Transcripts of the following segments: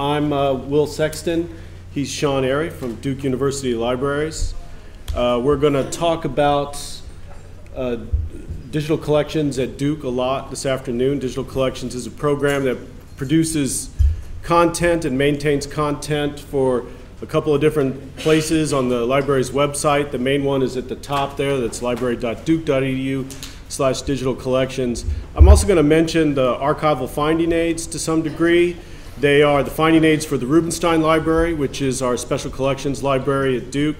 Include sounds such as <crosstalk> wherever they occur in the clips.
I'm uh, Will Sexton. He's Sean Aery from Duke University Libraries. Uh, we're going to talk about uh, digital collections at Duke a lot this afternoon. Digital Collections is a program that produces content and maintains content for a couple of different places on the library's website. The main one is at the top there. That's library.duke.edu slash digital collections. I'm also going to mention the archival finding aids to some degree. They are the finding aids for the Rubenstein Library, which is our special collections library at Duke,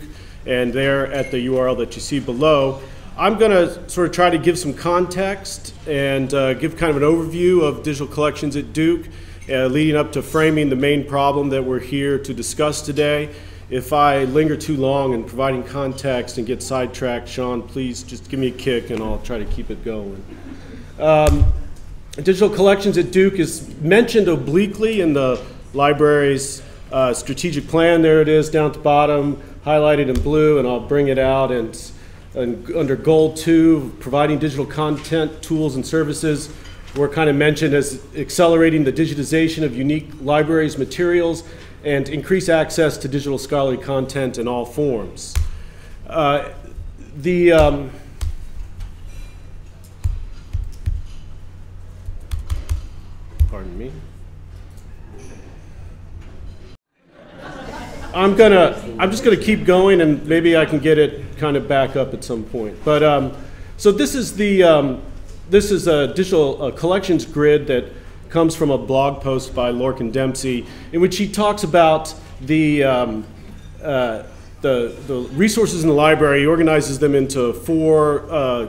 and they're at the URL that you see below. I'm going to sort of try to give some context and uh, give kind of an overview of digital collections at Duke, uh, leading up to framing the main problem that we're here to discuss today. If I linger too long in providing context and get sidetracked, Sean, please just give me a kick and I'll try to keep it going. Um, Digital collections at Duke is mentioned obliquely in the library's uh, strategic plan. There it is down at the bottom, highlighted in blue, and I'll bring it out. And, and under goal two, providing digital content, tools, and services, we're kind of mentioned as accelerating the digitization of unique libraries, materials, and increase access to digital scholarly content in all forms. Uh, the um, I'm gonna, I'm just gonna keep going and maybe I can get it kind of back up at some point. But, um, so this is the, um, this is a digital collections grid that comes from a blog post by Lorcan Dempsey in which he talks about the, um, uh, the, the resources in the library. He organizes them into four uh,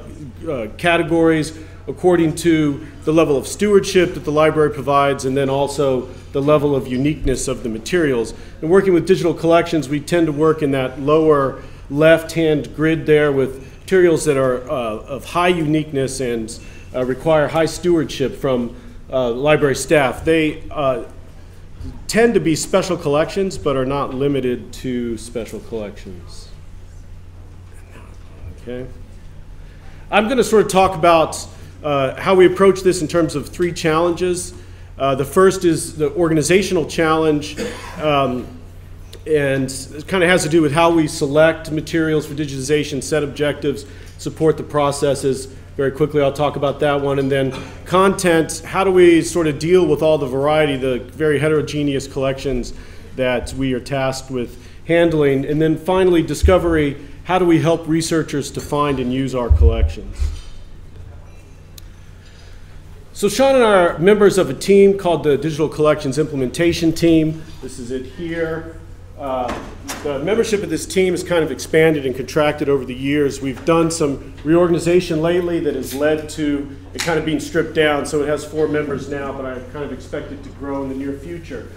uh categories according to the level of stewardship that the library provides and then also the level of uniqueness of the materials. And working with digital collections, we tend to work in that lower left-hand grid there with materials that are uh, of high uniqueness and uh, require high stewardship from uh, library staff. They uh, tend to be special collections but are not limited to special collections. Okay. I'm going to sort of talk about uh, how we approach this in terms of three challenges. Uh, the first is the organizational challenge, um, and it kind of has to do with how we select materials for digitization, set objectives, support the processes. Very quickly, I'll talk about that one. And then content, how do we sort of deal with all the variety, the very heterogeneous collections that we are tasked with handling. And then finally, discovery, how do we help researchers to find and use our collections? So Sean and I are members of a team called the Digital Collections Implementation Team. This is it here. Uh, the membership of this team has kind of expanded and contracted over the years. We've done some reorganization lately that has led to it kind of being stripped down. So it has four members now, but I kind of expect it to grow in the near future.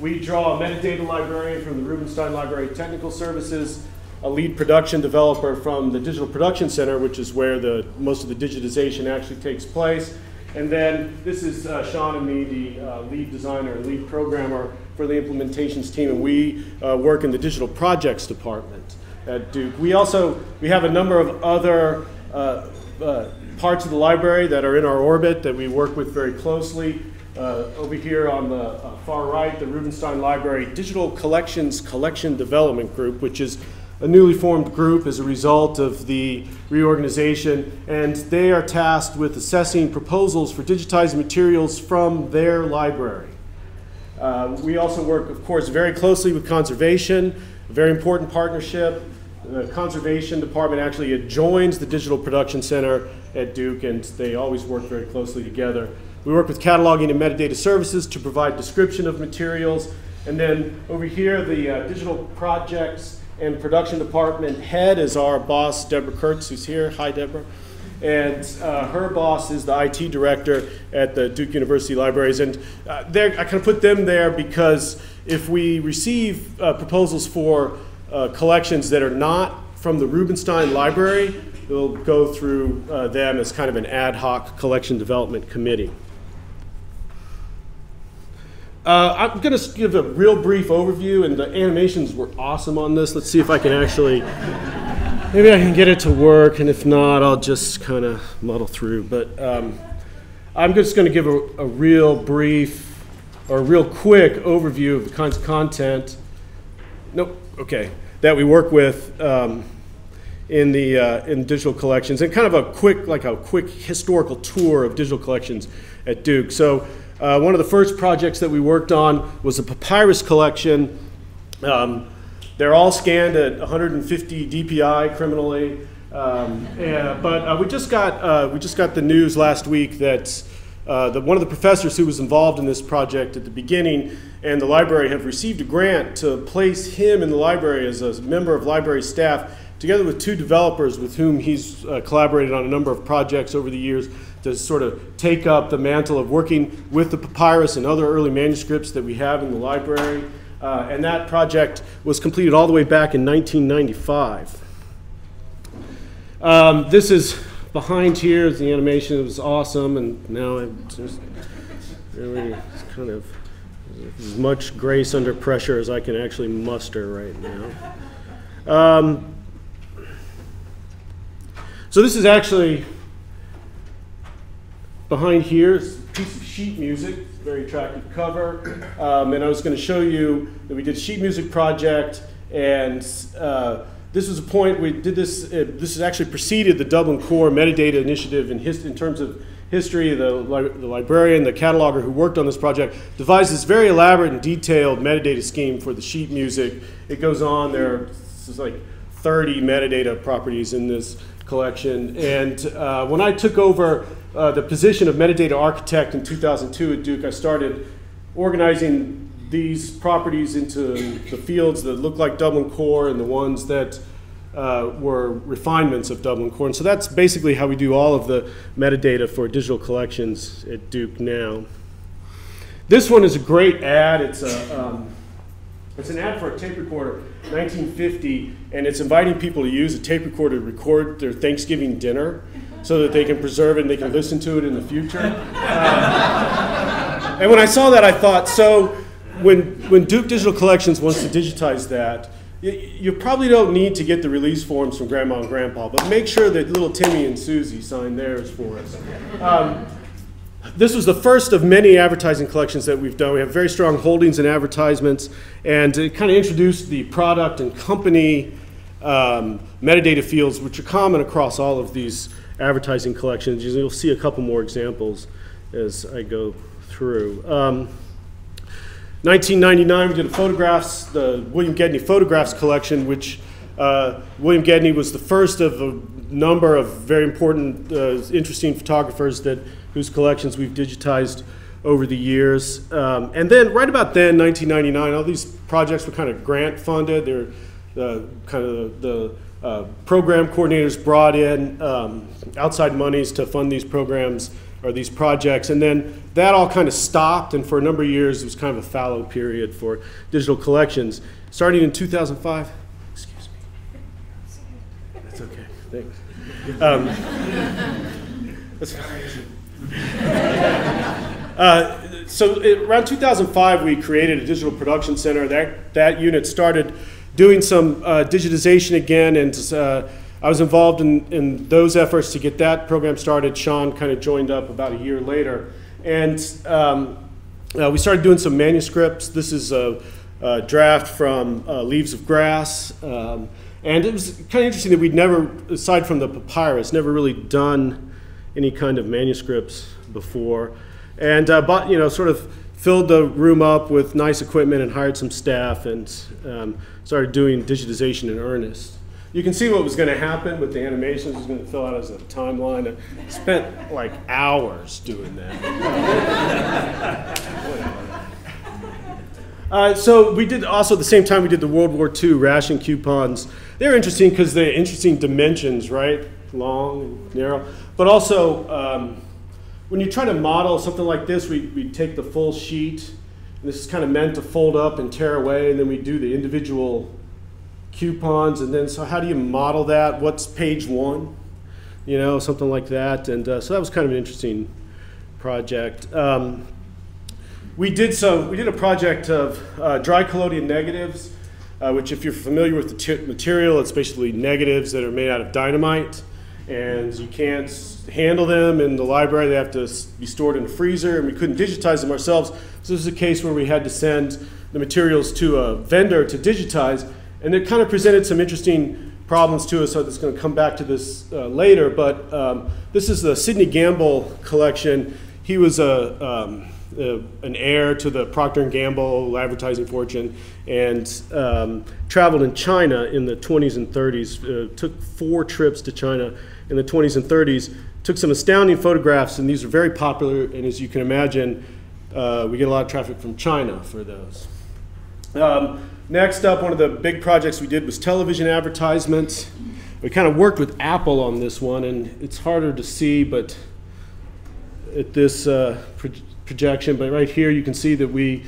We draw a metadata librarian from the Rubenstein Library Technical Services, a lead production developer from the Digital Production Center, which is where the, most of the digitization actually takes place, and then this is uh, Sean and me, the uh, lead designer lead programmer for the implementations team, and we uh, work in the digital projects department at Duke. We also we have a number of other uh, uh, parts of the library that are in our orbit that we work with very closely. Uh, over here on the far right, the Rubenstein Library Digital Collections Collection Development Group, which is a newly formed group as a result of the reorganization, and they are tasked with assessing proposals for digitized materials from their library. Uh, we also work, of course, very closely with conservation, a very important partnership. The conservation department actually adjoins the Digital Production Center at Duke, and they always work very closely together. We work with cataloging and metadata services to provide description of materials. And then over here, the uh, digital projects and production department head is our boss, Deborah Kurtz, who's here. Hi, Deborah. And uh, her boss is the IT director at the Duke University Libraries. And uh, I kind of put them there because if we receive uh, proposals for uh, collections that are not from the Rubenstein Library, we'll go through uh, them as kind of an ad hoc collection development committee. Uh, I'm going to give a real brief overview, and the animations were awesome on this. Let's see if I can actually, maybe I can get it to work, and if not, I'll just kind of muddle through. But um, I'm just going to give a, a, real brief or a real quick overview of the kinds of content. Nope. Okay. That we work with um, in the uh, in digital collections, and kind of a quick, like a quick historical tour of digital collections at Duke. So. Uh, one of the first projects that we worked on was a papyrus collection. Um, they're all scanned at 150 DPI criminally. Um, and, but uh, we just got uh, we just got the news last week that uh, the, one of the professors who was involved in this project at the beginning and the library have received a grant to place him in the library as a member of library staff, together with two developers with whom he's uh, collaborated on a number of projects over the years to sort of take up the mantle of working with the papyrus and other early manuscripts that we have in the library. Uh, and that project was completed all the way back in 1995. Um, this is behind here is the animation. It was awesome, and now I'm just really kind of as much grace under pressure as I can actually muster right now. Um, so this is actually behind here is a piece of sheet music, very attractive cover. Um, and I was going to show you that we did a sheet music project and uh, this was a point we did this. Uh, this has actually preceded the Dublin Core metadata initiative in, in terms of history. The, li the librarian, the cataloger who worked on this project, devised this very elaborate and detailed metadata scheme for the sheet music. It goes on. There are like 30 metadata properties in this collection. And uh, when I took over uh, the position of metadata architect in 2002 at Duke, I started organizing these properties into the fields that look like Dublin Core and the ones that uh, were refinements of Dublin Core. And so that's basically how we do all of the metadata for digital collections at Duke now. This one is a great ad. It's, a, um, it's an ad for a tape recorder, 1950, and it's inviting people to use a tape recorder to record their Thanksgiving dinner so that they can preserve it and they can listen to it in the future. Uh, and when I saw that, I thought, so when, when Duke Digital Collections wants to digitize that, you, you, probably don't need to get the release forms from Grandma and Grandpa, but make sure that little Timmy and Susie sign theirs for us. Um, this was the first of many advertising collections that we've done. We have very strong holdings and advertisements, and it kind of introduced the product and company um, metadata fields, which are common across all of these advertising collections. You'll see a couple more examples as I go through. Um, 1999, we did a photographs, the William Gedney photographs collection, which uh, William Gedney was the first of a number of very important, uh, interesting photographers that whose collections we've digitized over the years. Um, and then right about then, 1999, all these projects were kind of grant funded. They're uh, kind of the, the uh, program coordinators brought in um, outside monies to fund these programs or these projects. And then that all kind of stopped, and for a number of years, it was kind of a fallow period for digital collections. Starting in 2005, excuse me. That's okay, thanks. Um, that's uh, so it, around 2005, we created a digital production center. That, that unit started doing some uh, digitization again and uh, I was involved in, in those efforts to get that program started. Sean kind of joined up about a year later. And um, uh, we started doing some manuscripts. This is a, a draft from uh, Leaves of Grass. Um, and it was kind of interesting that we'd never, aside from the papyrus, never really done any kind of manuscripts before. And, uh, but, you know, sort of filled the room up with nice equipment and hired some staff and um, started doing digitization in earnest you can see what was going to happen with the animations. It was going to fill out as a timeline. I spent like hours doing that. <laughs> uh, so we did also at the same time we did the World War II ration coupons. They're interesting because they're interesting dimensions, right? Long and narrow. But also, um, when you try to model something like this, we, we take the full sheet. this is kind of meant to fold up and tear away, and then we do the individual coupons, and then so how do you model that? What's page one? You know, something like that. And uh, so that was kind of an interesting project. Um, we did some. We did a project of uh, dry collodion negatives, uh, which, if you're familiar with the material, it's basically negatives that are made out of dynamite. And you can't handle them in the library. They have to be stored in a freezer, and we couldn't digitize them ourselves. So this is a case where we had to send the materials to a vendor to digitize, and it kind of presented some interesting problems to us. So it's going to come back to this uh, later, but um, this is the Sidney Gamble collection. He was a um, uh, an heir to the Procter & Gamble advertising fortune and um, traveled in China in the 20s and 30s, uh, took four trips to China in the 20s and 30s, took some astounding photographs, and these are very popular, and as you can imagine, uh, we get a lot of traffic from China for those. Um, next up, one of the big projects we did was television advertisements. We kind of worked with Apple on this one, and it's harder to see, but at this uh, projection, but right here you can see that we,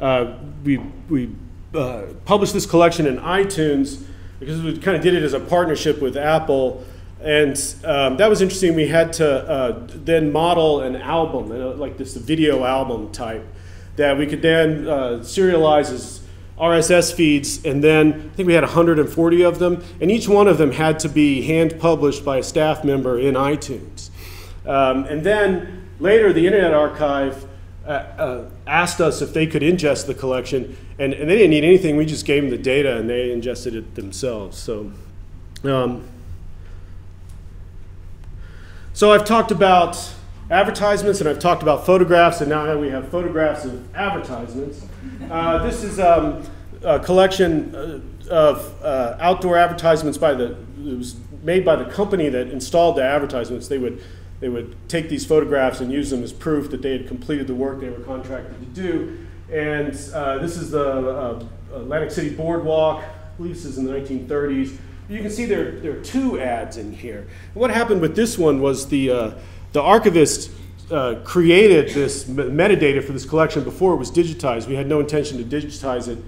uh, we, we uh, published this collection in iTunes because we kind of did it as a partnership with Apple. And um, that was interesting. We had to uh, then model an album, uh, like this video album type, that we could then uh, serialize as RSS feeds, and then I think we had 140 of them, and each one of them had to be hand published by a staff member in iTunes. Um, and then Later, the Internet Archive uh, uh, asked us if they could ingest the collection, and, and, they didn't need anything. We just gave them the data, and they ingested it themselves. So, um, so I've talked about advertisements, and I've talked about photographs, and now we have photographs of advertisements. Uh, this is um, a collection uh, of uh, outdoor advertisements by the it was made by the company that installed the advertisements. They would they would take these photographs and use them as proof that they had completed the work they were contracted to do. And uh, this is the uh, Atlantic City Boardwalk. I believe this is in the 1930s. You can see there, there are two ads in here. And what happened with this one was the, uh, the archivist uh, created this metadata for this collection before it was digitized. We had no intention to digitize it.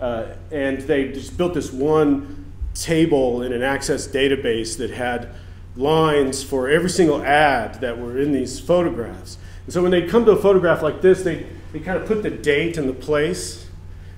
Uh, and they just built this one table in an Access database that had lines for every single ad that were in these photographs. And so when they come to a photograph like this, they, they kind of put the date and the place,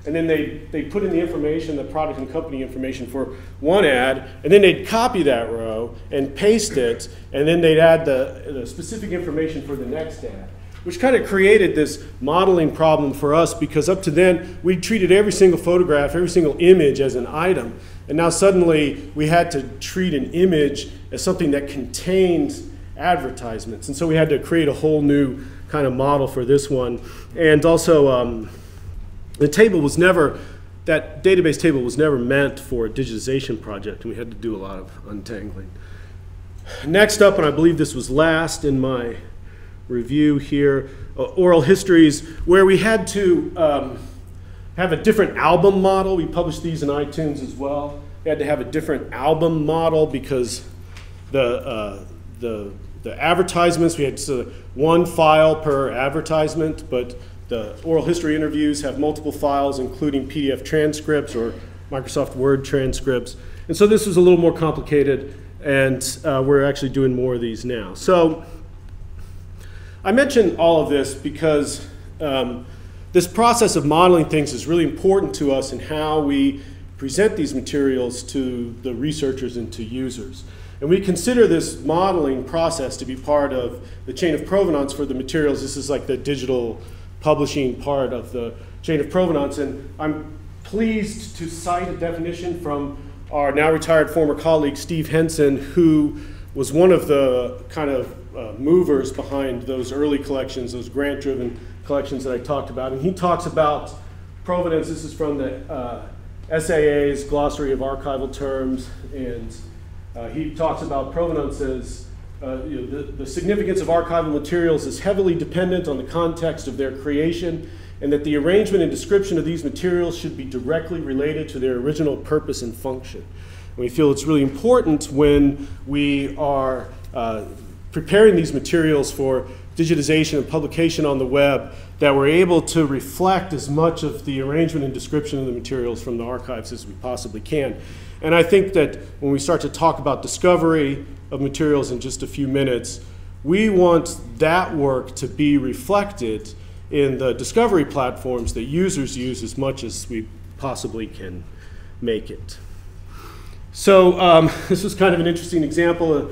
and then they, they put in the information, the product and company information for one ad, and then they'd copy that row and paste it, and then they'd add the, the specific information for the next ad which kind of created this modeling problem for us because up to then we treated every single photograph, every single image as an item. And now suddenly we had to treat an image as something that contains advertisements. And so we had to create a whole new kind of model for this one. And also, um, the table was never, that database table was never meant for a digitization project, and we had to do a lot of untangling. Next up, and I believe this was last in my review here, uh, oral histories, where we had to um, have a different album model. We published these in iTunes as well. We had to have a different album model because the, uh, the, the advertisements, we had one file per advertisement, but the oral history interviews have multiple files, including PDF transcripts or Microsoft Word transcripts. And so this was a little more complicated, and uh, we're actually doing more of these now. So I mention all of this because um, this process of modeling things is really important to us in how we present these materials to the researchers and to users. And we consider this modeling process to be part of the chain of provenance for the materials. This is like the digital publishing part of the chain of provenance. And I'm pleased to cite a definition from our now retired former colleague, Steve Hensen, who was one of the kind of uh, movers behind those early collections, those grant driven collections that I talked about. And he talks about provenance. This is from the uh, SAA's Glossary of Archival Terms. And uh, he talks about provenance as uh, you know, the, the significance of archival materials is heavily dependent on the context of their creation, and that the arrangement and description of these materials should be directly related to their original purpose and function. And we feel it's really important when we are uh, preparing these materials for digitization and publication on the web that we're able to reflect as much of the arrangement and description of the materials from the archives as we possibly can. And I think that when we start to talk about discovery of materials in just a few minutes, we want that work to be reflected in the discovery platforms that users use as much as we possibly can make it. So um, <laughs> this was kind of an interesting example.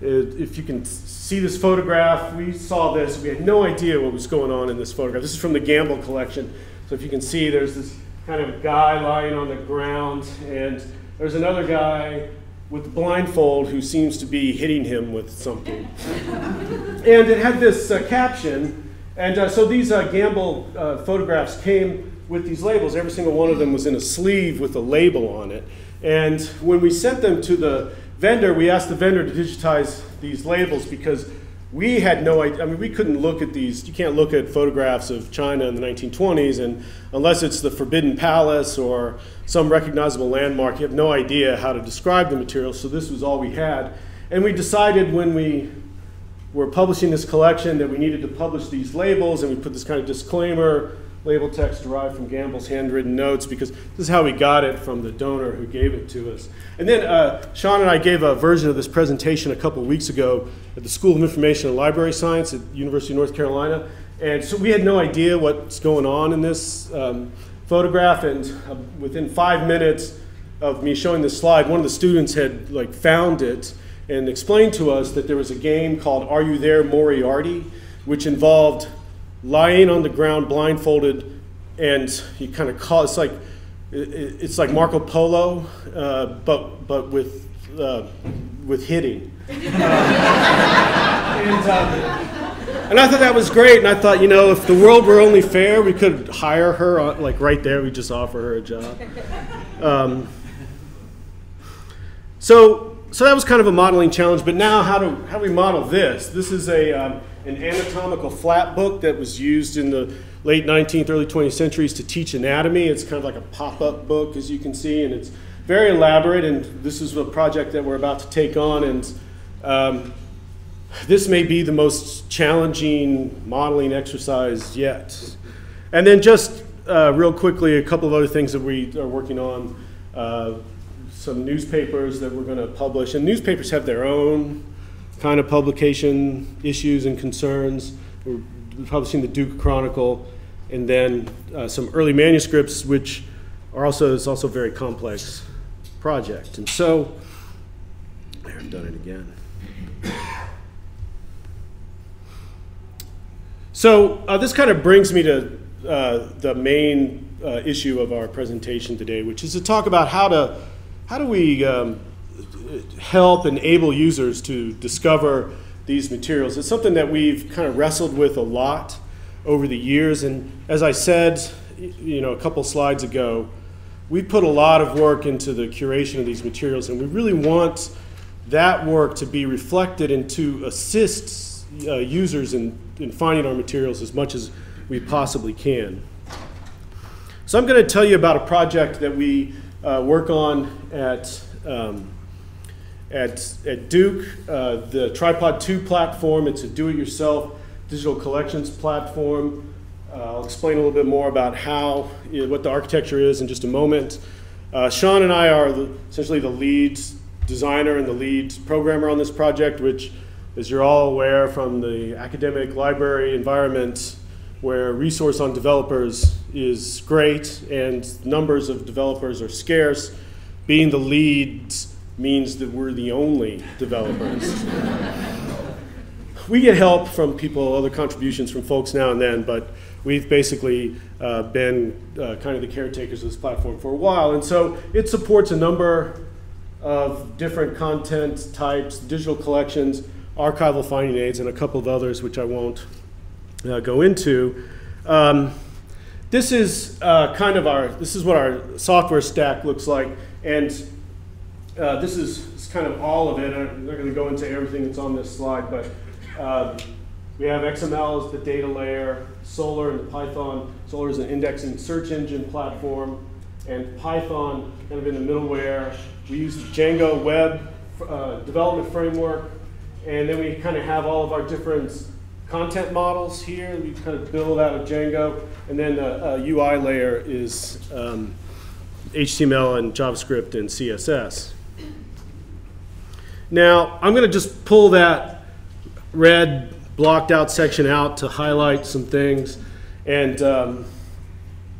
If you can see this photograph, we saw this. We had no idea what was going on in this photograph. This is from the Gamble collection. So if you can see, there's this kind of guy lying on the ground, and there's another guy with the blindfold who seems to be hitting him with something. <laughs> and it had this uh, caption, and uh, so these uh, Gamble uh, photographs came with these labels. Every single one of them was in a sleeve with a label on it. And when we sent them to the vendor, we asked the vendor to digitize these labels because we had no idea. I mean, we couldn't look at these. You can't look at photographs of China in the 1920s, and unless it's the Forbidden Palace or some recognizable landmark, you have no idea how to describe the material. So this was all we had. And we decided when we were publishing this collection that we needed to publish these labels, and we put this kind of disclaimer label text derived from Gamble's handwritten notes because this is how we got it from the donor who gave it to us. And then uh, Sean and I gave a version of this presentation a couple weeks ago at the School of Information and Library Science at University of North Carolina. And so we had no idea what's going on in this um, photograph. And uh, within five minutes of me showing this slide, one of the students had like found it and explained to us that there was a game called Are You There Moriarty, which involved lying on the ground blindfolded, and he kind of calls. It's like it's like Marco Polo, uh, but but with uh, with hitting. <laughs> And, uh, and I thought that was great, and I thought, you know, if the world were only fair, we could hire her, uh, like right there, we just offer her a job. Um, so, so that was kind of a modeling challenge, but now how do, how do we model this? This is a, um, an anatomical flat book that was used in the late 19th, early 20th centuries to teach anatomy. It's kind of like a pop-up book, as you can see, and it's very elaborate, and this is a project that we're about to take on, and um, this may be the most challenging modeling exercise yet. And then just uh, real quickly, a couple of other things that we are working on. Uh, some newspapers that we're going to publish, and newspapers have their own kind of publication issues and concerns. We're publishing the Duke Chronicle, and then uh, some early manuscripts, which are also is also a very complex project. And so, I've done it again. So uh, this kind of brings me to uh, the main uh, issue of our presentation today, which is to talk about how to how do we um, help enable users to discover these materials. It's something that we've kind of wrestled with a lot over the years. And as I said, you know, a couple slides ago, we put a lot of work into the curation of these materials, and we really want that work to be reflected and to assist uh, users in, in finding our materials as much as we possibly can. So I'm going to tell you about a project that we uh, work on at um, at, at Duke, uh, the Tripod 2 platform, it's a do-it-yourself digital collections platform. Uh, I'll explain a little bit more about how, what the architecture is in just a moment. Uh, Sean and I are the, essentially the lead designer and the lead programmer on this project, which, as you're all aware from the academic library environment, where resource on developers is great and numbers of developers are scarce, being the leads means that we're the only developers. we get help from people, other contributions from folks now and then, but we've basically uh, been uh, kind of the caretakers of this platform for a while. And so it supports a number of different content types, digital collections, archival finding aids, and a couple of others which I won't uh, go into. Um, this is uh, kind of our, this is what our software stack looks like. And uh, this is kind of all of it. I'm not going to go into everything that's on this slide, but um, we have XML as the data layer, Solr and Python. Solr is an index and search engine platform, and Python kind of in the middleware. We use Django web uh, development framework, and then we kind of have all of our different content models here. We kind of build out of Django, and then the uh, UI layer is um, HTML and JavaScript and CSS. Now, I'm going to just pull that red blocked out section out to highlight some things. And, um,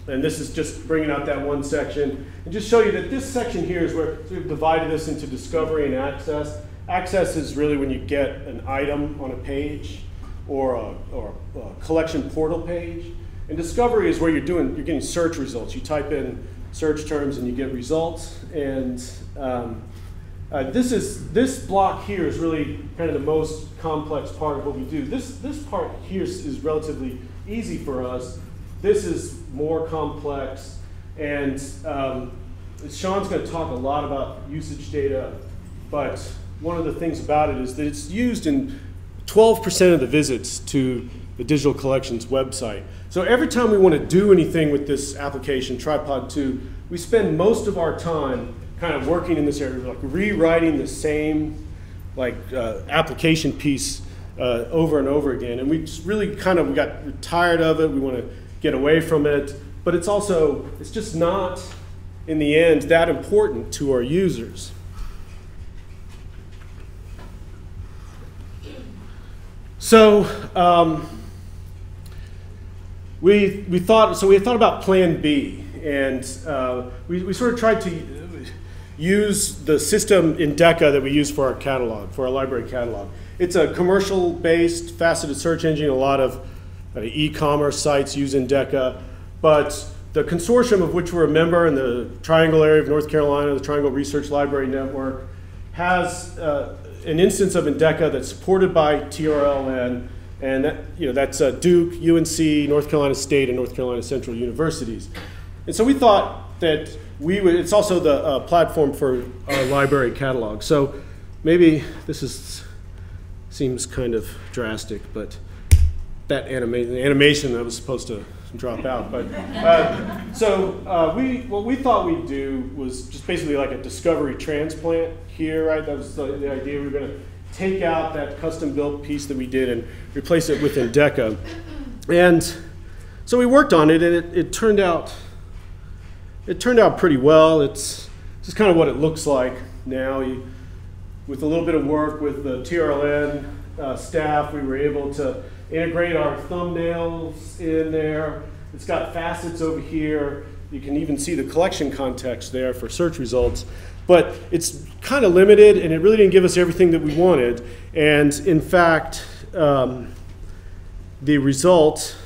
and this is just bringing out that one section. And just show you that this section here is where we've divided this into discovery and access. access is really when you get an item on a page or a, or a collection portal page. And discovery is where you're doing, you're getting search results. You type in search terms and you get results. And um, uh, this is this block here is really kind of the most complex part of what we do. This this part here is, is relatively easy for us. This is more complex, and um, Sean's going to talk a lot about usage data. But one of the things about it is that it's used in 12% of the visits to the digital collections website. So every time we want to do anything with this application, Tripod 2, we spend most of our time kind of working in this area, like rewriting the same like uh, application piece uh, over and over again. And we just really kind of got tired of it. We want to get away from it. But it's also it's just not in the end that important to our users. So um, we, we thought, so we thought about plan B, and uh, we, we sort of tried to use the system Endeca that we use for our catalog, for our library catalog. It's a commercial-based faceted search engine. A lot of uh, e-commerce sites use Endeca, but the consortium of which we're a member in the Triangle area of North Carolina, the Triangle Research Library Network, has uh, an instance of Endeca that's supported by TRLN, and that, you know, that's uh, Duke, UNC, North Carolina State, and North Carolina Central Universities. And so we thought that we would, it's also the uh, platform for our library catalog. So maybe this is, seems kind of drastic, but that anima animation that was supposed to drop out. But uh, so uh, we, what we thought we'd do was just basically like a discovery transplant here, right? That was the, the idea. We were going to take out that custom built piece that we did and replace it with Endeca. And so we worked on it, and it, it turned out it turned out pretty well. It's just kind of what it looks like now. You, with a little bit of work with the TRLN uh, staff, we were able to integrate our thumbnails in there. It's got facets over here. You can even see the collection context there for search results. But it's kind of limited, and it really didn't give us everything that we wanted. And in fact, um, the result,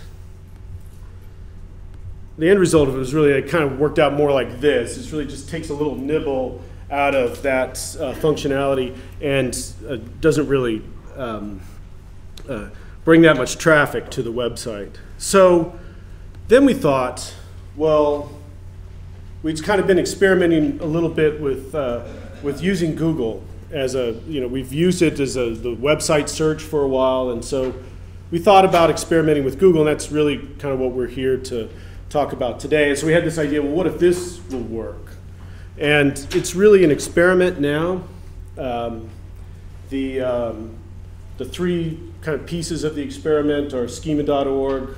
the end result of it was really, it kind of worked out more like this. It really just takes a little nibble out of that uh, functionality and uh, doesn't really um, uh, bring that much traffic to the website. So then we thought, well, we've kind of been experimenting a little bit with, uh, with using Google as a, you know, we've used it as a, the website search for a while, and so we thought about experimenting with Google, and that's really kind of what we're here to talk about today. And so we had this idea, well, what if this will work? And it's really an experiment now. Um, the, um, the three kind of pieces of the experiment are schema.org,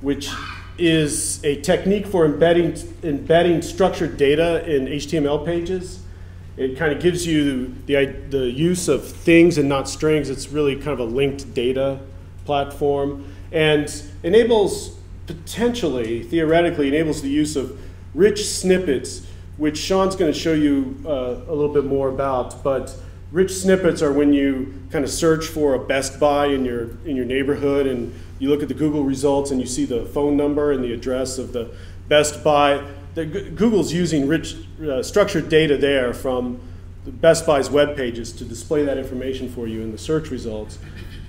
which is a technique for embedding, embedding structured data in HTML pages. It kind of gives you the, the use of things and not strings. It's really kind of a linked data platform and enables potentially, theoretically, enables the use of rich snippets, which Sean's going to show you uh, a little bit more about. But rich snippets are when you kind of search for a Best Buy in your, in your neighborhood and you look at the Google results and you see the phone number and the address of the Best Buy. The, Google's using rich uh, structured data there from the Best Buy's web pages to display that information for you in the search results.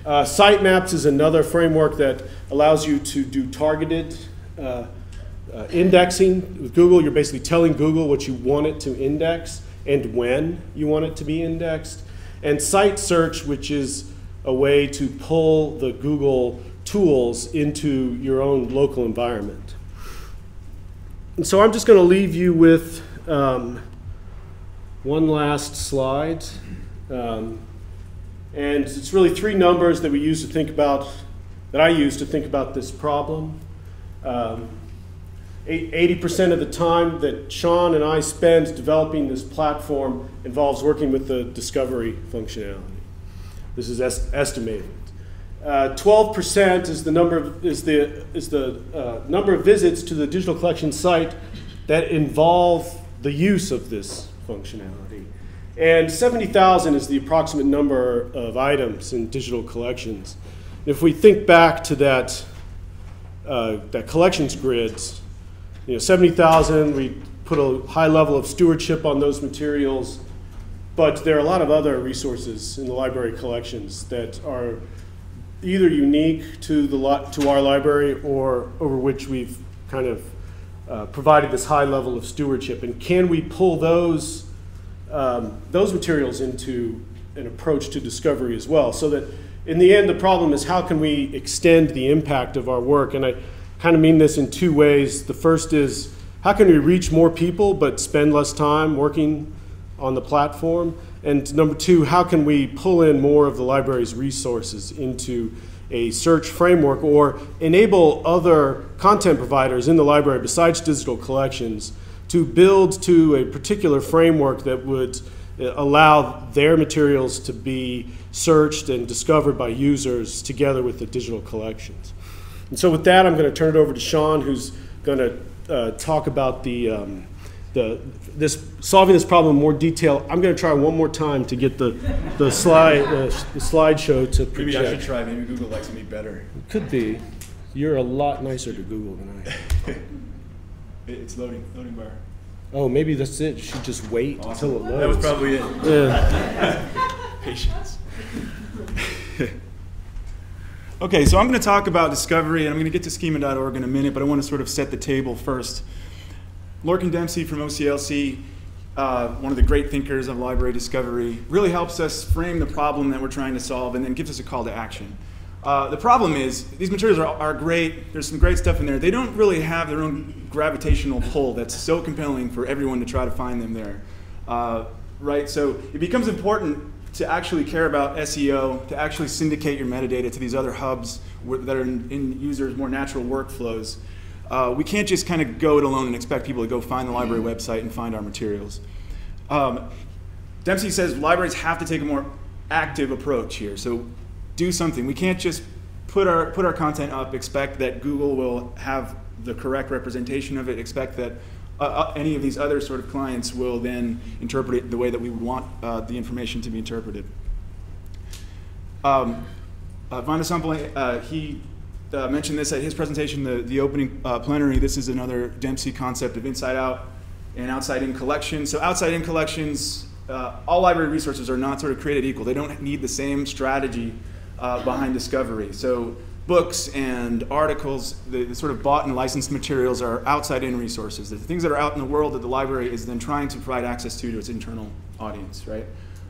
Uh, Sitemaps is another framework that allows you to do targeted uh, uh, indexing. With Google, you're basically telling Google what you want it to index and when you want it to be indexed. And Site Search, which is a way to pull the Google tools into your own local environment. And so I'm just going to leave you with um, one last slide. Um, and it's really three numbers that we use to think about, that I use to think about this problem. 80% um, of the time that Sean and I spend developing this platform involves working with the discovery functionality. This is est estimated. Uh, twelve percent is the number of, is the is the uh, number of visits to the digital collection site that involve the use of this functionality, And 70,000 is the approximate number of items in digital collections. If we think back to that, uh, that collections grids, you know, 70,000, we put a high level of stewardship on those materials, but there are a lot of other resources in the library collections that are either unique to, the lot to our library or over which we've kind of uh, provided this high level of stewardship. And can we pull those, um, those materials into an approach to discovery as well? So that in the end, the problem is how can we extend the impact of our work? And I kind of mean this in two ways. The first is how can we reach more people but spend less time working on the platform? And number two, how can we pull in more of the library's resources into a search framework or enable other content providers in the library besides digital collections to build to a particular framework that would uh, allow their materials to be searched and discovered by users together with the digital collections. And so with that, I'm going to turn it over to Sean, who's going to uh, talk about the, um, the this solving this problem in more detail. I'm going to try one more time to get the the slide uh, the slideshow to project. Maybe I should try. Maybe Google likes me better. Could be. You're a lot nicer to Google than I am. <laughs> it's loading, loading bar. Oh, maybe that's it. You should just wait awesome. until it loads. That was probably it. Yeah. <laughs> Patience. <laughs> Okay, so I'm going to talk about discovery, and I'm going to get to schema.org in a minute, but I want to sort of set the table first. Lorcan Dempsey from OCLC, uh, one of the great thinkers of library discovery, really helps us frame the problem that we're trying to solve and then gives us a call to action. Uh, the problem is, these materials are, are, great, there's some great stuff in there. They don't really have their own gravitational pull that's so compelling for everyone to try to find them there. Uh, right, so it becomes important to actually care about SEO, to actually syndicate your metadata to these other hubs that are in, in users' more natural workflows. Uh, we can't just kind of go it alone and expect people to go find the library website and find our materials. Um, Dempsey says libraries have to take a more active approach here. So do something. We can't just put our, put our content up, expect that Google will have the correct representation of it, expect that uh, uh, any of these other sort of clients will then interpret it the way that we would want uh, the information to be interpreted. Um, uh, uh, he uh, mentioned this at his presentation, the, the opening plenary. This is another Dempsey concept of inside out and outside in collections. So outside in collections, all library resources are not sort of created equal. They don't need the same strategy behind discovery. So books and articles, the, the, sort of bought and licensed materials are outside in resources. The things that are out in the world that the library is then trying to provide access to to its internal audience, right?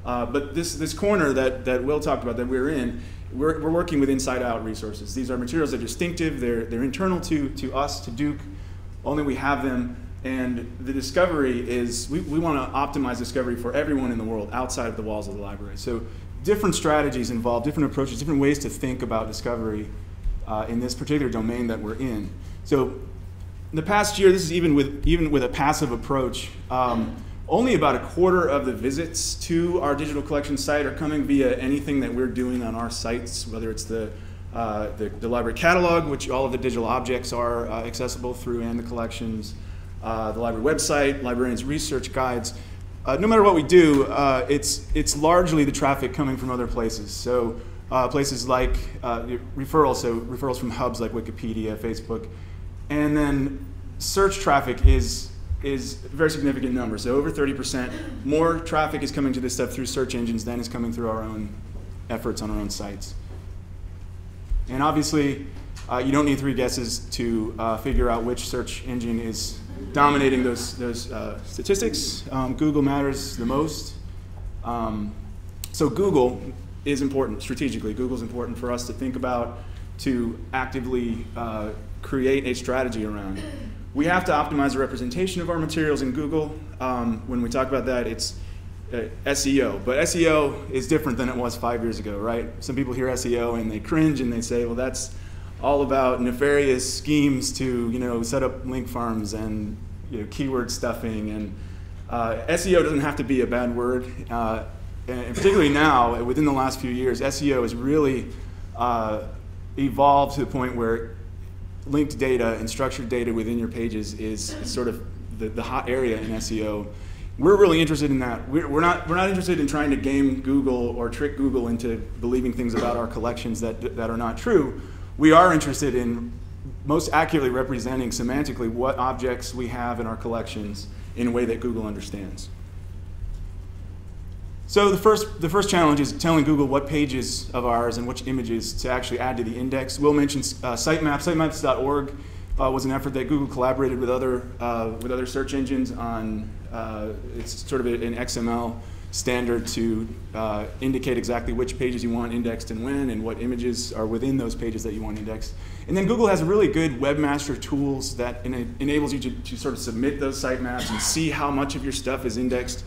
Uh, but this, this corner that, that Will talked about that we're in, we're, we're working with inside out resources. These are materials that are distinctive, they're, they're internal to, to us, to Duke, only we have them. And the discovery is, we, we want to optimize discovery for everyone in the world outside of the walls of the library. So different strategies involve, different approaches, different ways to think about discovery uh, in this particular domain that we're in. So in the past year, this is even with, even with a passive approach, um, only about a quarter of the visits to our digital collection site are coming via anything that we're doing on our sites, whether it's the, uh, the, the, library catalog, which all of the digital objects are uh, accessible through, and the collections, uh, the library website, librarians' research guides. Uh, no matter what we do, uh, it's, it's largely the traffic coming from other places. So uh, places like uh, referrals, so referrals from hubs like Wikipedia, Facebook, and then search traffic is is a very significant number. So over 30% more traffic is coming to this stuff through search engines than is coming through our own efforts on our own sites. And obviously, uh, you don't need three guesses to uh, figure out which search engine is dominating those, those uh, statistics. Um, Google matters the most. Um, so Google is important strategically. Google's important for us to think about, to actively uh, create a strategy around. We have to optimize the representation of our materials in Google. Um, when we talk about that, it's uh, SEO. But SEO is different than it was five years ago, right? Some people hear SEO and they cringe and they say, well, that's all about nefarious schemes to, you know, set up link farms and you know, keyword stuffing. And uh, SEO doesn't have to be a bad word. Uh, and particularly now, within the last few years, SEO has really uh, evolved to the point where linked data and structured data within your pages is, sort of the, the, hot area in SEO. we're really interested in that. We're, we're, not, we're not interested in trying to game Google or trick Google into believing things about our collections that, that are not true. We are interested in most accurately representing semantically what objects we have in our collections in a way that Google understands. So the first, the first challenge is telling Google what pages of ours and which images to actually add to the index. Will mentioned uh, sitemap. Sitemaps.org uh, was an effort that Google collaborated with other, uh, with other search engines on, uh, it's sort of an XML standard to uh, indicate exactly which pages you want indexed and when and what images are within those pages that you want indexed. And then Google has a really good webmaster tools that enables you to, to sort of submit those sitemaps and see how much of your stuff is indexed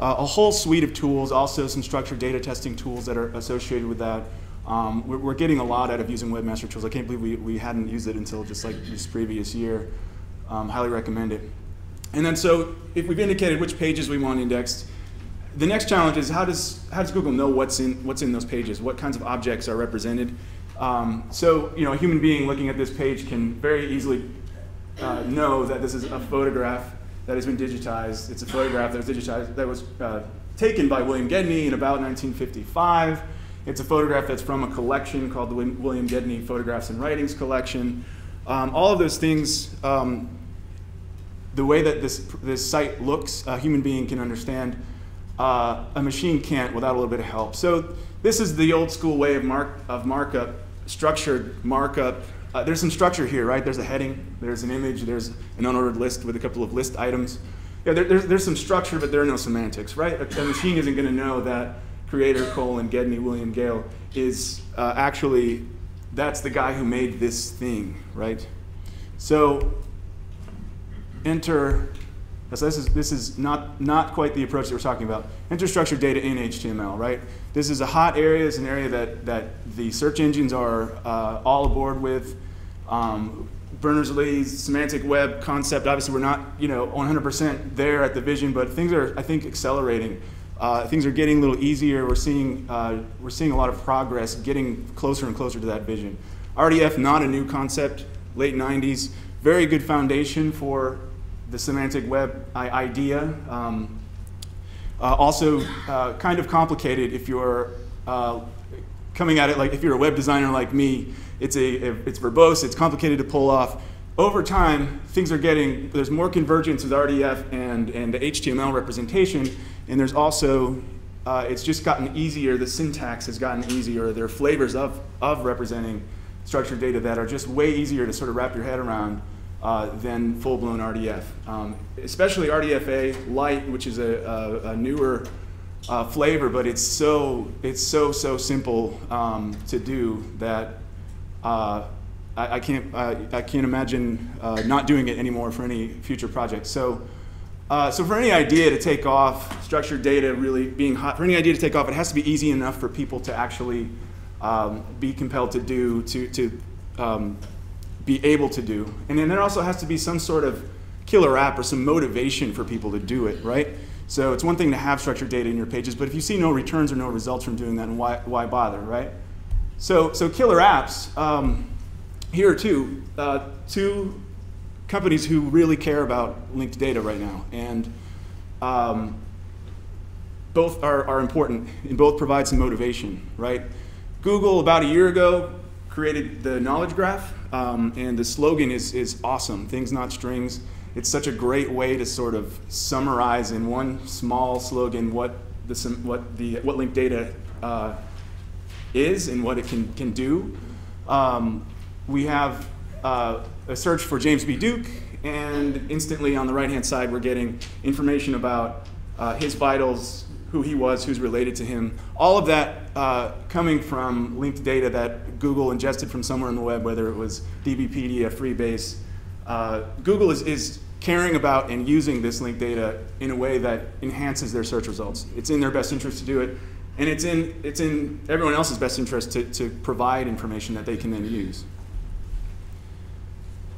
uh, a whole suite of tools, also some structured data testing tools that are associated with that. Um, we're, we're, getting a lot out of using Webmaster Tools. I can't believe we, we hadn't used it until just like this previous year. Um, highly recommend it. And then so if we've indicated which pages we want indexed, the next challenge is how does, how does Google know what's in, what's in those pages? What kinds of objects are represented? Um, so you know, a human being looking at this page can very easily uh, know that this is a photograph that has been digitized. It's a photograph that was digitized that was uh, taken by William Gedney in about 1955. It's a photograph that's from a collection called the William Gedney Photographs and Writings Collection. Um, all of those things, um, the way that this, this site looks, a human being can understand. Uh, a machine can't without a little bit of help. So this is the old school way of, mark, of markup, structured markup uh, there's some structure here, right? There's a heading, there's an image, there's an unordered list with a couple of list items. Yeah, there, there's, there's some structure, but there are no semantics, right? A, a machine isn't going to know that creator colon Gedney William Gale is uh, actually, that's the guy who made this thing, right? So enter, so this is, this is not, not quite the approach that we're talking about. Enter structured data in HTML, right? This is a hot area. It's an area that, that the search engines are uh, all aboard with. Um, Berners-Lee's semantic web concept, obviously we're not you know 100% there at the vision, but things are, I think, accelerating. Uh, things are getting a little easier. We're seeing, uh, we're seeing a lot of progress getting closer and closer to that vision. RDF, not a new concept, late 90s, very good foundation for the semantic web idea. Um, uh, also, uh, kind of complicated if you're uh, coming at it like if you're a web designer like me. It's a it's verbose. It's complicated to pull off. Over time, things are getting there's more convergence with RDF and and the HTML representation, and there's also uh, it's just gotten easier. The syntax has gotten easier. There are flavors of of representing structured data that are just way easier to sort of wrap your head around uh, than full-blown RDF. Um, especially RDFA Lite, which is a, a, a newer uh, flavor, but it's so it's so so simple um, to do that uh, I, I, can't I can't imagine uh, not doing it anymore for any future projects. So. Uh, so for any idea to take off, structured data really being hot, for any idea to take off, it has to be easy enough for people to actually um, be compelled to do, to, to um, be able to do. And then there also has to be some sort of killer app or some motivation for people to do it, right? So it's one thing to have structured data in your pages, but if you see no returns or no results from doing that, why, why bother, right? So, so killer apps, um, here are two, uh, two companies who really care about linked data right now. And um, both are, are important and both provide some motivation, right? Google, about a year ago, created the knowledge graph, um, and the slogan is, is awesome, things not strings. It's such a great way to sort of summarize in one small slogan what the, what the, what linked data uh, is and what it can, can do. Um, we have uh, a search for James B. Duke, and instantly on the right-hand side, we're getting information about uh, his vitals, who he was, who's related to him. All of that uh, coming from linked data that Google ingested from somewhere on the web, whether it was DBpedia, Freebase. Uh, Google is, is caring about and using this linked data in a way that enhances their search results. It's in their best interest to do it, and it's in, it's in everyone else's best interest to, to provide information that they can then use.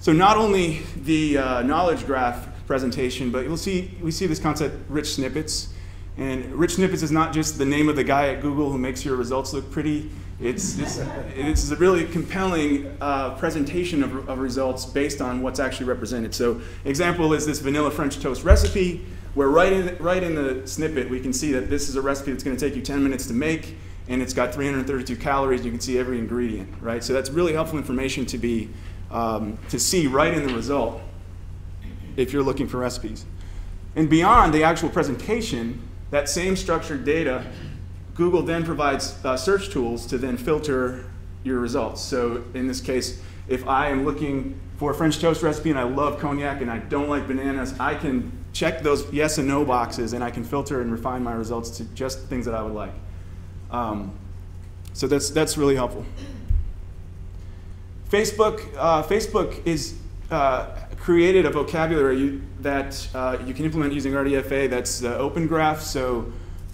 So not only the uh, knowledge graph presentation, but you'll see, we see this concept, rich snippets. And Rich Snippets is not just the name of the guy at Google who makes your results look pretty. It's, it's, it's a really compelling uh, presentation of, of, results based on what's actually represented. So example is this vanilla French toast recipe. where right in, right in the snippet we can see that this is a recipe that's going to take you 10 minutes to make, and it's got 332 calories. You can see every ingredient, right? So that's really helpful information to be um, to see right in the result if you're looking for recipes. And beyond the actual presentation, that same structured data, Google then provides uh, search tools to then filter your results. So in this case, if I am looking for a French toast recipe and I love cognac and I don't like bananas, I can check those yes and no boxes and I can filter and refine my results to just things that I would like. Um, so that's, that's really helpful. Facebook, uh, Facebook is uh, created a vocabulary that uh, you can implement using RDFA that's the Open Graph. So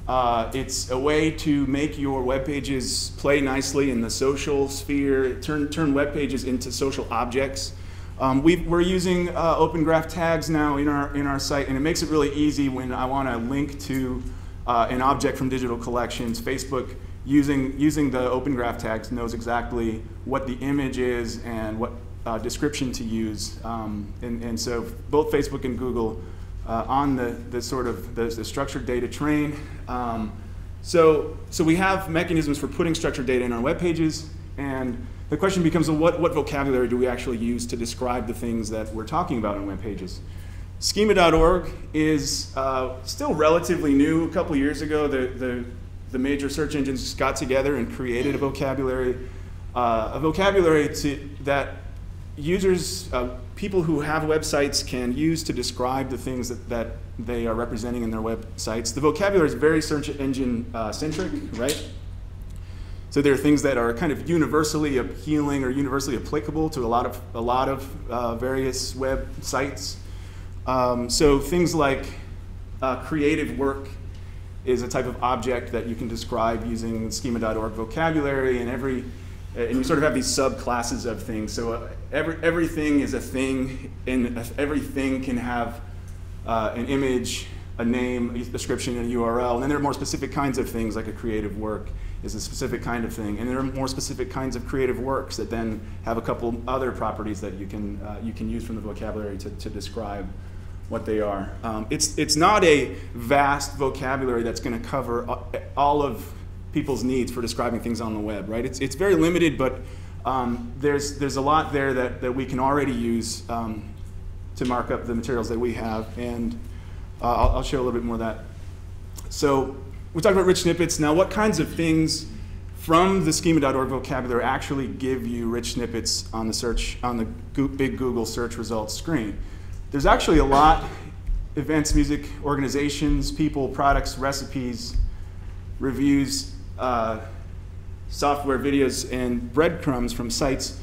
uh, it's a way to make your web pages play nicely in the social sphere, turn, turn web pages into social objects. Um, we are using uh, Open Graph tags now in our, in our site, and it makes it really easy when I want to link to uh, an object from digital collections. Facebook using, using the Open Graph tags knows exactly what the image is and what uh, description to use. Um, and, and so both Facebook and Google uh, on the, the sort of the, the structured data train. Um, so, so we have mechanisms for putting structured data in our web pages, and the question becomes, well, what, what vocabulary do we actually use to describe the things that we're talking about on web pages? Schema.org is uh, still relatively new. A couple years ago, the, the the major search engines got together and created a vocabulary, uh, a vocabulary to, that users, uh, people who have websites can use to describe the things that, that they are representing in their websites. The vocabulary is very search engine uh, centric, right? So there are things that are kind of universally appealing or universally applicable to a lot of, a lot of uh, various websites. Um, so things like uh, creative work is a type of object that you can describe using schema.org vocabulary and every and you sort of have these subclasses of things. So uh, every, everything is a thing, and everything can have uh, an image, a name, a description, and a URL. And then there are more specific kinds of things, like a creative work is a specific kind of thing. And there are more specific kinds of creative works that then have a couple other properties that you can, uh, you can use from the vocabulary to, to describe what they are. Um, it's, it's not a vast vocabulary that's going to cover all of people's needs for describing things on the web, right? It's, it's very limited, but um, there's, there's a lot there that, that we can already use um, to mark up the materials that we have, and uh, I'll, I'll show a little bit more of that. So we talked about rich snippets. Now, what kinds of things from the schema.org vocabulary actually give you rich snippets on the search on the big Google search results screen? There's actually a lot events, music, organizations, people, products, recipes, reviews, uh, software, videos, and breadcrumbs from sites.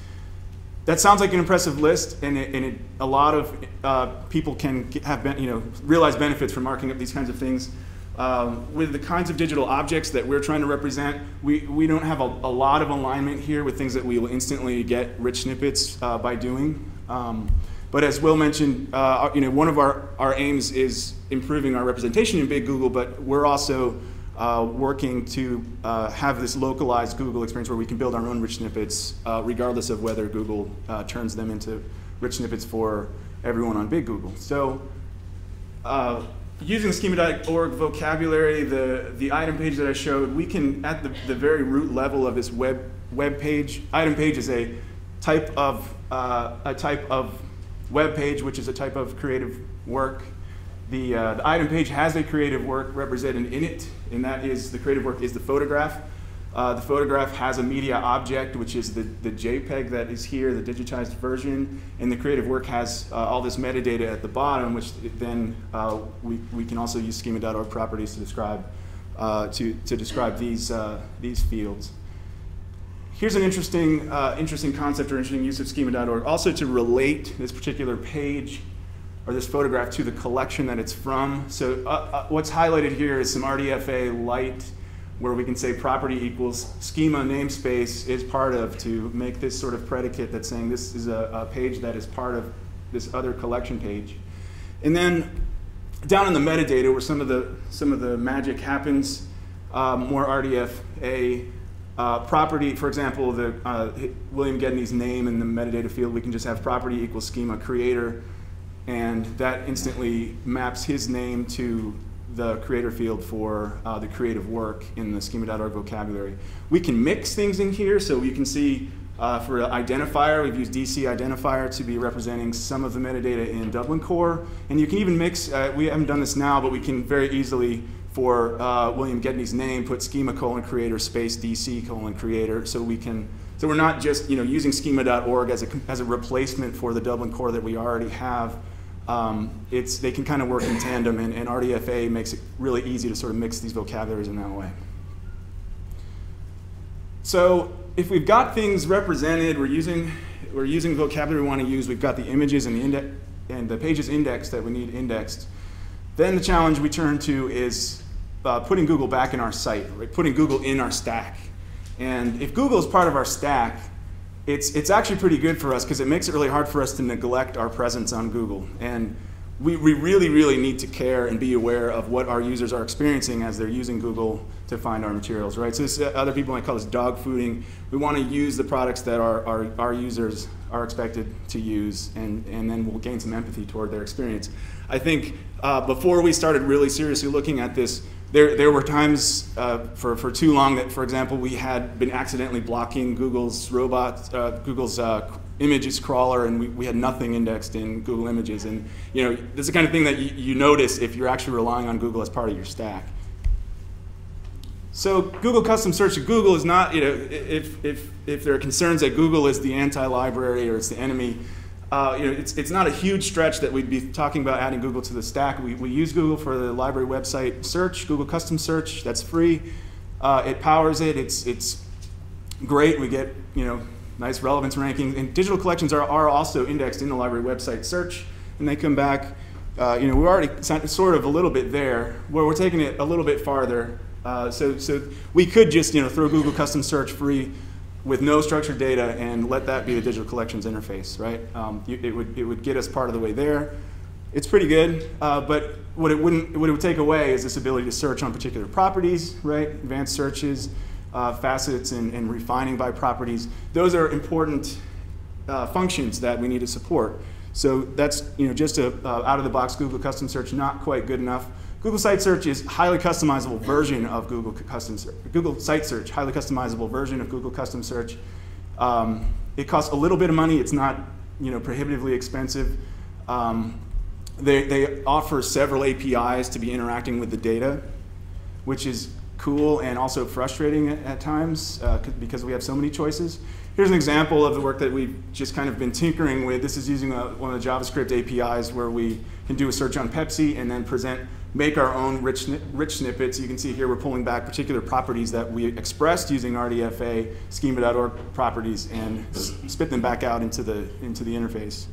That sounds like an impressive list, and, it, and it, a lot of uh, people can have been, you know realize benefits from marking up these kinds of things. Um, with the kinds of digital objects that we're trying to represent, we, we don't have a, a lot of alignment here with things that we will instantly get rich snippets uh, by doing. Um, but as Will mentioned, uh, you know, one of our, our aims is improving our representation in Big Google, but we're also uh, working to uh, have this localized Google experience where we can build our own rich snippets, uh, regardless of whether Google uh, turns them into rich snippets for everyone on Big Google. So uh, using schema.org vocabulary, the, the item page that I showed, we can, at the, the very root level of this web, web page, item page is a type of, a type of web page, which is a type of creative work. The, uh, the item page has a creative work represented in it, and that is the creative work is the photograph. Uh, the photograph has a media object, which is the, the JPEG that is here, the digitized version, and the creative work has uh, all this metadata at the bottom, which then uh, we, we can also use schema.org properties to describe, uh, to, to describe these, uh, these fields. Here's an interesting, uh, interesting concept or interesting use of schema.org. Also to relate this particular page or this photograph to the collection that it's from. So uh, uh, what's highlighted here is some RDFA Lite where we can say property equals schema namespace is part of to make this sort of predicate that's saying this is a, a page that is part of this other collection page. And then down in the metadata where some of the, some of the magic happens, um, more RDFA uh, property, for example, the uh, William Gedney's name in the metadata field, we can just have property equals schema creator. And that instantly maps his name to the creator field for uh, the creative work in the schema.org vocabulary. We can mix things in here, so you can see uh, for identifier, we've used DC identifier to be representing some of the metadata in Dublin Core. And you can even mix, uh, we haven't done this now, but we can very easily, for uh, William Gedney's name, put schema colon creator space DC colon creator. So we can, so we're not just you know, using schema.org as a, as a replacement for the Dublin Core that we already have. Um, it's, they can kind of work in tandem, and, and RDFA makes it really easy to sort of mix these vocabularies in that way. So if we've got things represented, we're using, we're using vocabulary we want to use, we've got the images and the, index, and the pages indexed that we need indexed, then the challenge we turn to is uh, putting Google back in our site, right? putting Google in our stack. And if Google is part of our stack, it's, it's actually pretty good for us because it makes it really hard for us to neglect our presence on Google. And we, we really, really need to care and be aware of what our users are experiencing as they're using Google to find our materials, right? So this, uh, other people might call this dog fooding. We want to use the products that our, our, our users are expected to use, and, and then we'll gain some empathy toward their experience. I think uh, before we started really seriously looking at this, there, there were times uh, for, for too long that, for example, we had been accidentally blocking Google's robot, uh, Google's uh, images crawler, and we, we had nothing indexed in Google Images. And you know, this is the kind of thing that you, you notice if you're actually relying on Google as part of your stack. So Google Custom Search at Google is not, you know, if, if, if there are concerns that Google is the anti-library or it's the enemy, uh, you know, it's, it's not a huge stretch that we'd be talking about adding Google to the stack. We, we use Google for the library website search, Google Custom Search, that's free. Uh, it powers it, it's, it's great. We get, you know, nice relevance rankings. And digital collections are, are also indexed in the library website search, and they come back. Uh, you know, we're already sort of a little bit there, where we're taking it a little bit farther. Uh, so, so we could just, you know, throw Google Custom Search free with no structured data and let that be the digital collections interface, right? Um, it, would, it would get us part of the way there. It's pretty good, uh, but what it, wouldn't, what it would take away is this ability to search on particular properties, right? Advanced searches, uh, facets, and, and, refining by properties. Those are important uh, functions that we need to support. So that's you know, just a uh, out-of-the-box Google Custom Search, not quite good enough. Google Site Search is highly customizable version of Google Custom Search. Google Site Search, highly customizable version of Google Custom Search. Um, it costs a little bit of money. It's not you know, prohibitively expensive. Um, they, they offer several APIs to be interacting with the data, which is cool and also frustrating at, at times uh, because we have so many choices. Here's an example of the work that we've just kind of been tinkering with. This is using a, one of the JavaScript APIs where we can do a search on Pepsi and then present make our own rich, rich snippets. You can see here we're pulling back particular properties that we expressed using RDFA, schema.org properties, and spit them back out into the, into the interface.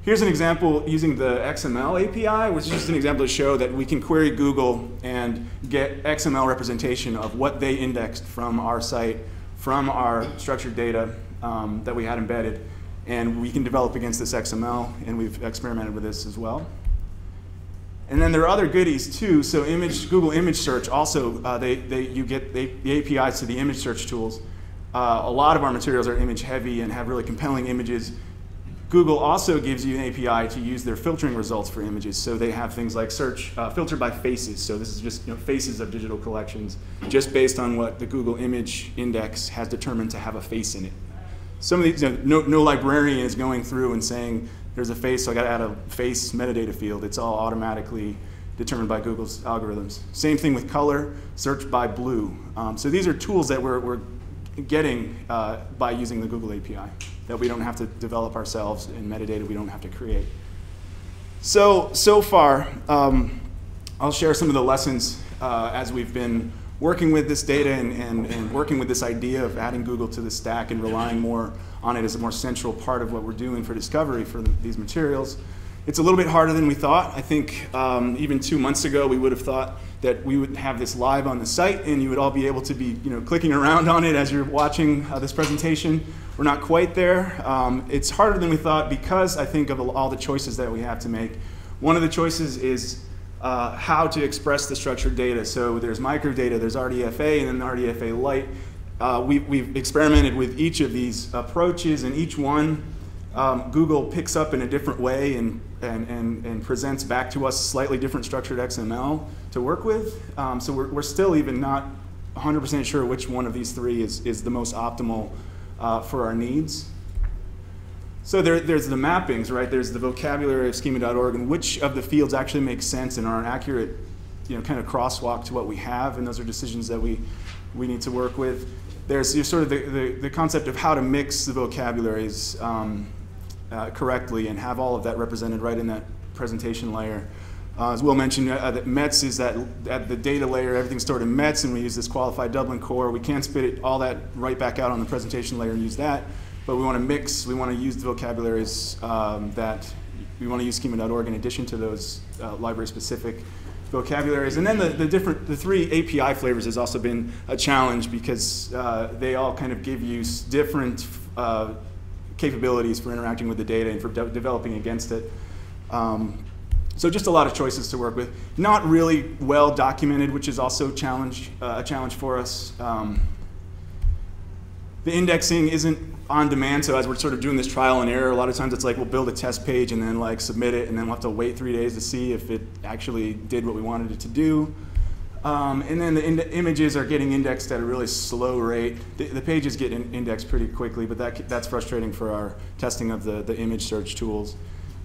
Here's an example using the XML API, which is just an example to show that we can query Google and get XML representation of what they indexed from our site, from our structured data um, that we had embedded. And we can develop against this XML, and we've experimented with this as well. And then there are other goodies too. So image, Google Image Search also, uh, they, they, you get the APIs to the image search tools. Uh, a lot of our materials are image heavy and have really compelling images. Google also gives you an API to use their filtering results for images. So they have things like search, uh, filter by faces. So this is just you know, faces of digital collections, just based on what the Google Image Index has determined to have a face in it. Some of these, you know, no, no librarian is going through and saying, there's a face, so I got to add a face metadata field. It's all automatically determined by Google's algorithms. Same thing with color, search by blue. Um, so these are tools that we're, we're getting uh, by using the Google API that we don't have to develop ourselves and metadata we don't have to create. So, so far, um, I'll share some of the lessons uh, as we've been working with this data and, and, and working with this idea of adding Google to the stack and relying more on it as a more central part of what we're doing for discovery for the, these materials. It's a little bit harder than we thought. I think um, even two months ago we would have thought that we would have this live on the site and you would all be able to be you know, clicking around on it as you're watching uh, this presentation. We're not quite there. Um, it's harder than we thought because I think of all the choices that we have to make. One of the choices is uh, how to express the structured data. So there's microdata, there's RDFA, and then RDFA Lite. Uh, we, we've experimented with each of these approaches, and each one um, Google picks up in a different way and, and, and, and presents back to us slightly different structured XML to work with. Um, so we're, we're still even not 100% sure which one of these three is, is the most optimal uh, for our needs. So there, there's the mappings, right? There's the vocabulary of schema.org and which of the fields actually make sense and are an accurate, you know, kind of crosswalk to what we have, and those are decisions that we, we need to work with. There's sort of the, the, the, concept of how to mix the vocabularies um, uh, correctly and have all of that represented right in that presentation layer. Uh, as Will mentioned, uh, that METS is that at the data layer, everything's stored in METS, and we use this qualified Dublin core. We can't spit it all that right back out on the presentation layer and use that but we want to mix, we want to use the vocabularies um, that we want to use schema.org in addition to those uh, library-specific vocabularies. And then the, the different, the three API flavors has also been a challenge because uh, they all kind of give you different uh, capabilities for interacting with the data and for de developing against it. Um, so just a lot of choices to work with. Not really well documented, which is also challenge, uh, a challenge for us. Um, the indexing isn't on demand. So as we're sort of doing this trial and error, a lot of times it's like we'll build a test page and then like submit it, and then we'll have to wait three days to see if it actually did what we wanted it to do. Um, and then the images are getting indexed at a really slow rate. The, the pages get in indexed pretty quickly, but that, that's frustrating for our testing of the, the image search tools.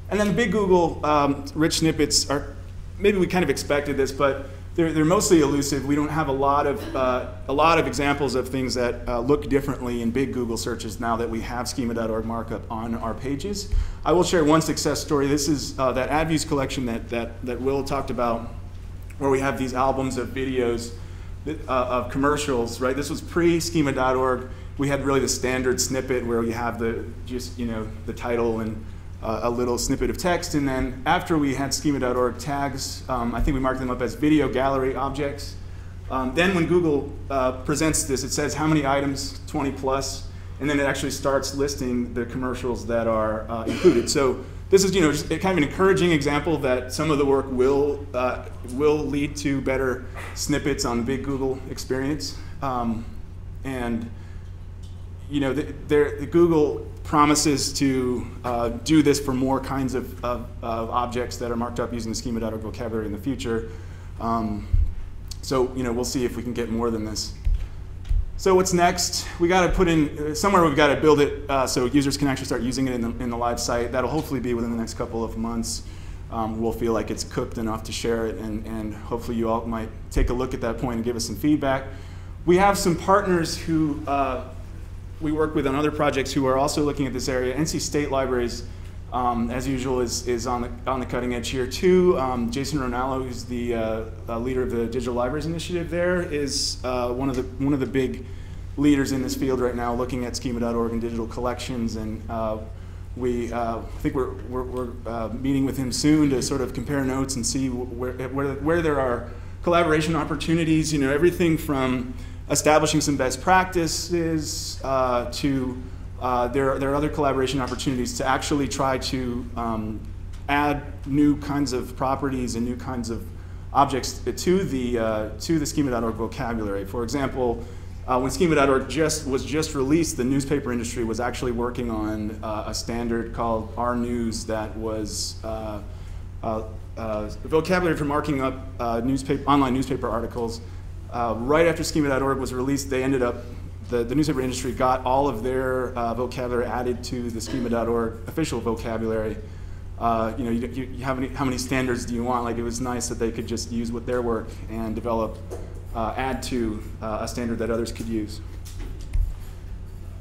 And then the big Google um, rich snippets are, maybe we kind of expected this, but they're, they're mostly elusive. We don't have a lot of, uh, a lot of examples of things that uh, look differently in big Google searches now that we have schema.org markup on our pages. I will share one success story. This is uh, that AdViews collection that, that, that Will talked about, where we have these albums of videos that, uh, of commercials, right? This was pre-schema.org. We had really the standard snippet where you have the, just, you know, the title and uh, a little snippet of text. And then after we had schema.org tags, um, I think we marked them up as video gallery objects. Um, then when Google uh, presents this, it says how many items, 20 plus, and then it actually starts listing the commercials that are uh, included. So this is, you know, just kind of an encouraging example that some of the work will uh, will lead to better snippets on big Google experience. Um, and you know, the, the Google promises to uh, do this for more kinds of, of, of, objects that are marked up using the schema.org vocabulary in the future. Um, so, you know, we'll see if we can get more than this. So what's next? We got to put in, somewhere we've got to build it uh, so users can actually start using it in the, in the live site. That'll hopefully be within the next couple of months. Um, we'll feel like it's cooked enough to share it, and, and hopefully you all might take a look at that point and give us some feedback. We have some partners who uh, we work with on other projects who are also looking at this area. NC State Libraries, um, as usual, is, is on, the, on the cutting edge here too. Um, Jason Ronallo, who's the uh, uh, leader of the Digital Libraries Initiative there, is uh, one, of the, one of the big leaders in this field right now looking at schema.org and digital collections. And uh, we, uh, I think we're, we're, we're uh, meeting with him soon to sort of compare notes and see where, where, where there are collaboration opportunities, you know, everything from establishing some best practices uh, to uh, there, there are other collaboration opportunities to actually try to um, add new kinds of properties and new kinds of objects to the, uh, to the schema.org vocabulary. For example, uh, when schema.org just, was just released, the newspaper industry was actually working on uh, a standard called rNews that was uh, vocabulary for marking up newspaper, online newspaper articles uh, right after schema.org was released, they ended up, the, the newspaper industry got all of their uh, vocabulary added to the schema.org official vocabulary. Uh, you know, you, you, you how, many, how many standards do you want? Like, it was nice that they could just use what their work and develop, uh, add to uh, a standard that others could use.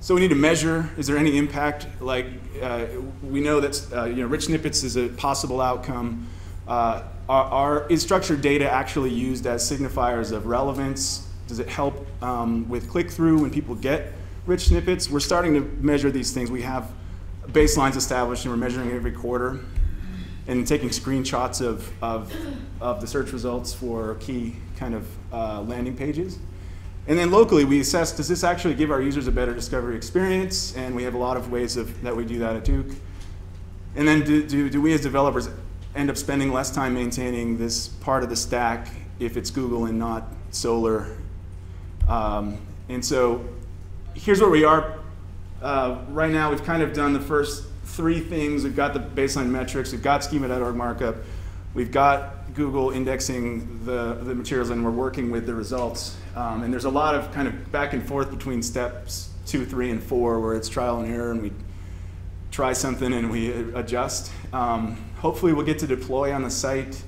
So we need to measure, is there any impact? Like, uh, we know that, you know, rich snippets is a possible outcome. Are, are, is structured data actually used as signifiers of relevance? Does it help um, with click-through when people get rich snippets? We're starting to measure these things. We have baselines established and we're measuring every quarter and taking screenshots of, of, of the search results for key kind of uh, landing pages. And then locally, we assess, does this actually give our users a better discovery experience? And we have a lot of ways of, that we do that at Duke. And then do, do, do we as developers end up spending less time maintaining this part of the stack if it's Google and not Solr. Um, and so here's where we are. Uh, right now, we've kind of done the first three things. We've got the baseline metrics, we've got schema.org markup, we've got Google indexing the, the materials, and we're working with the results. Um, and there's a lot of kind of back and forth between steps two, three, and four, where it's trial and error, and we try something and we adjust. Um, hopefully, we'll get to deploy on the site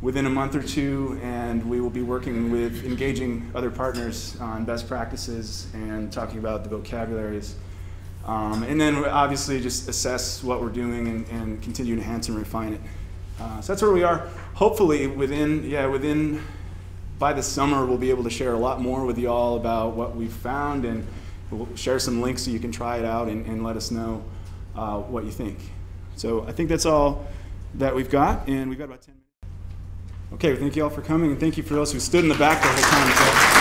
within a month or two, and we will be working with engaging other partners on best practices and talking about the vocabularies. Um, and then obviously just assess what we're doing and, and continue to enhance and refine it. Uh, so that's where we are. Hopefully, within yeah, within by the summer, we'll be able to share a lot more with you all about what we've found, and we'll share some links so you can try it out and, and let us know uh, what you think. So I think that's all that we've got, and we've got about 10 minutes. Okay, well, thank you all for coming, and thank you for those who stood in the back the whole time. So.